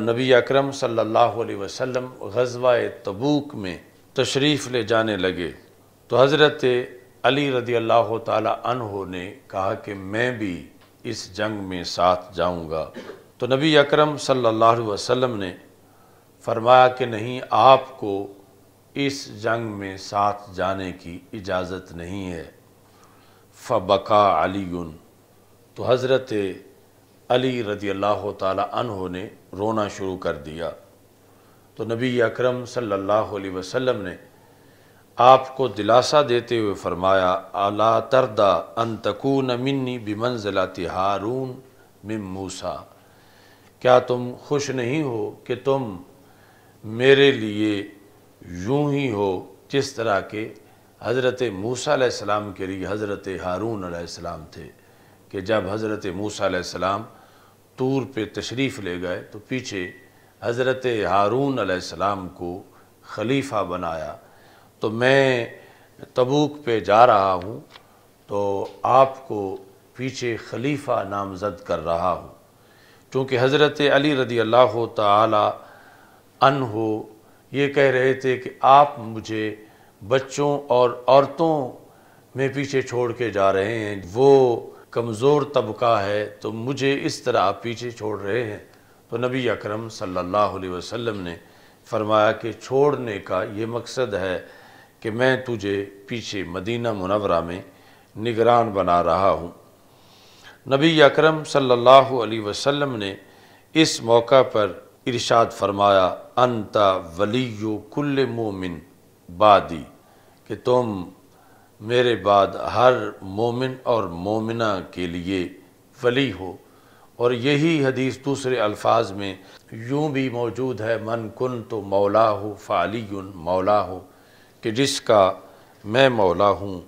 नबी अकरम सल्लल्लाहु अलैहि वसल्लम गज़वा तबूक में तशरीफ़ ले जाने लगे। तो हज़रत अली रदी अल्लाह तहो ने कहा कि मैं भी इस जंग में साथ जाऊँगा। तो नबी अकरम सल्लल्लाहु अलैहि वसल्लम ने फरमाया कि नहीं, आपको इस जंग में साथ जाने की इजाज़त नहीं है। फ़बका अली तो हज़रत अली रदी अल्लाह तहो ने रोना शुरू कर दिया। तो नबी अकरम सल्लल्लाहु अलैहि वसल्लम ने आपको दिलासा देते हुए फरमाया, अला तरदा अन तकून मिन्नी बिमंजलात हारून मिम मूसा। क्या तुम खुश नहीं हो कि तुम मेरे लिए यूँ ही हो जिस तरह के हज़रत मूसा सलाम के लिए हज़रत हारून सलाम थे, कि जब हज़रत मूसा सलाम तूर पे तशरीफ़ ले गए तो पीछे हज़रत हारून सलाम को खलीफा बनाया। तो मैं तबूक पे जा रहा हूँ तो आपको पीछे खलीफा नामजद कर रहा हूँ। चूँकि हज़रत अली रदी अल्लाह तन हो ये कह रहे थे कि आप मुझे बच्चों और औरतों में पीछे छोड़ के जा रहे हैं, वो कमज़ोर तबका है तो मुझे इस तरह आप पीछे छोड़ रहे हैं। तो नबी अकरम सल्लल्लाहु अलैहि वसल्लम ने फरमाया कि छोड़ने का ये मकसद है कि मैं तुझे पीछे मदीना मुनवरा में निगरान बना रहा हूँ। नबी अकरम सल्लल्लाहु अलैहि वसल्लम ने इस मौका पर इरशाद फरमाया, अंता वली कुल्ल मोमिन बादी, कि तुम मेरे बाद हर मोमिन और मोमिना के लिए वली हो। और यही हदीस दूसरे अल्फाज में, यूँ भी मौजूद है मन कुन तो मौला हो फ़ाली मौला हो, कि जिसका मैं मौला हूँ।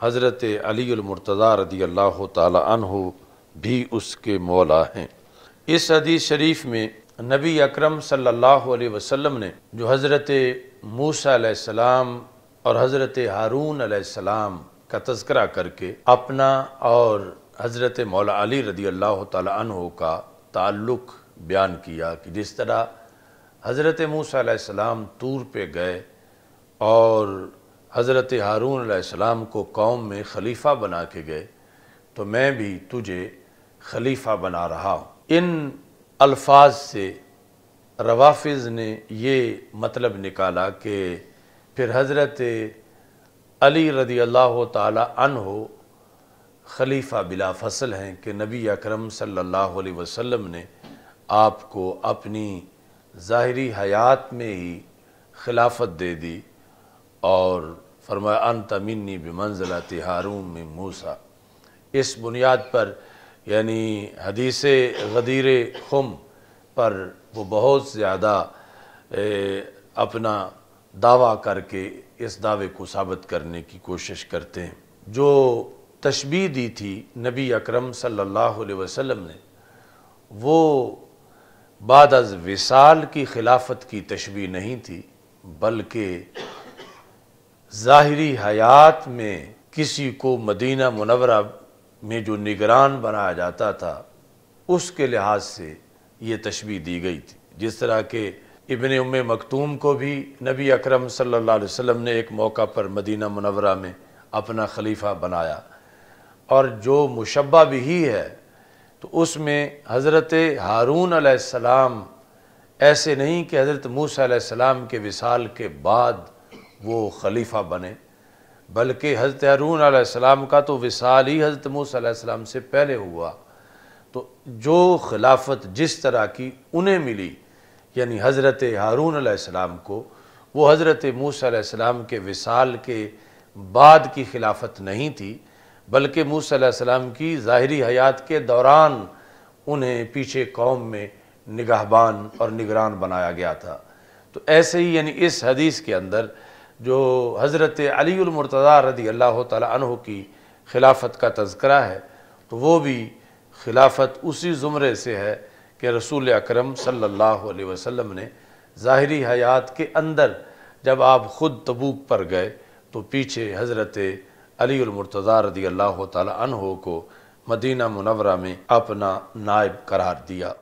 हज़रत अलीमरतज़ा रदी अल्लाह तहो भी उसके मौला हैं। इस हदीस शरीफ में नबी अकरम सल्लल्लाहु अलैहि वसल्लम ने, जो हज़रत मूसा सलाम और हज़रत हारून सलाम का तस्करा करके अपना और हज़रत मौला अली रदी अल्लाह तहो का ताल्लुक़ बयान किया कि जिस तरह हज़रत मूसा सलाम तूर पे गए और हज़रत हारून सलाम को कौम में खलीफा बना के गए तो मैं भी तुझे खलीफा बना रहा हूँ। इन अल्फाज से रवाफ़ ने ये मतलब निकाला कि फिर हज़रत अली रदी अल्लाह तन हो खलीफा बिला फ़सल हैं कि नबी अकरम सल्लल्लाहु अलैहि वसल्लम ने आपको अपनी ज़ाहरी हयात में ही खिलाफत दे दी और फरमाया अन तमिनी बमंजलत हारून में मूसा। इस बुनियाद पर, यानी हदीस गदीर खुम पर वो बहुत ज़्यादा अपना दावा करके इस दावे को साबित करने की कोशिश करते हैं। जो तशबी दी थी नबी अकरम सल्लल्लाहु अलैहि वसल्लम ने, वो बाद अज विसाल की खिलाफत की तशबी नहीं थी, बल्कि ज़ाहरी हयात में किसी को मदीना मुनवरा में जो निगरान बनाया जाता था, उसके लिहाज से ये तशबी दी गई थी। जिस तरह के इबन उम मकतूम को भी नबी अकरम सल्लल्लाहु अलैहि वसल्लम ने एक मौका पर मदीना मुनवरा में अपना खलीफा बनाया। और जो मुशबा भी ही है तो उसमें हज़रत हारून सलाम ऐसे नहीं कि हज़रत मूसा के विसाल के बाद वो खलीफा बने, बल्कि हज़रत हारून सलाम का तो विसाल ही हज़रत मूसा सलाम से पहले हुआ। तो जो खिलाफत जिस तरह की उन्हें मिली यानी हज़रत हारून सलाम को, वो हज़रत मूसम के विसाल के बाद की खिलाफत नहीं थी, बल्कि मूसम की ज़ाहरी हयात के दौरान उन्हें पीछे कौम में निगाहबान और निगरान बनाया गया था। तो ऐसे ही यानी इस हदीस के अंदर जो हज़रत अलीमरतज़ा रदी अल्लाह तह की खिलाफत का तस्करा है तो वो भी खिलाफत उसी ज़ुमरे से है कि रसूल अकरम सल्लल्लाहु अलैहि वसल्लम ने ज़ाहरी हयात के अंदर जब आप ख़ुद तबूक पर गए तो पीछे हज़रत अलीमरतज़ा रदी अल्लाह तन को मदीना मुनवरा में अपना नायब करार दिया।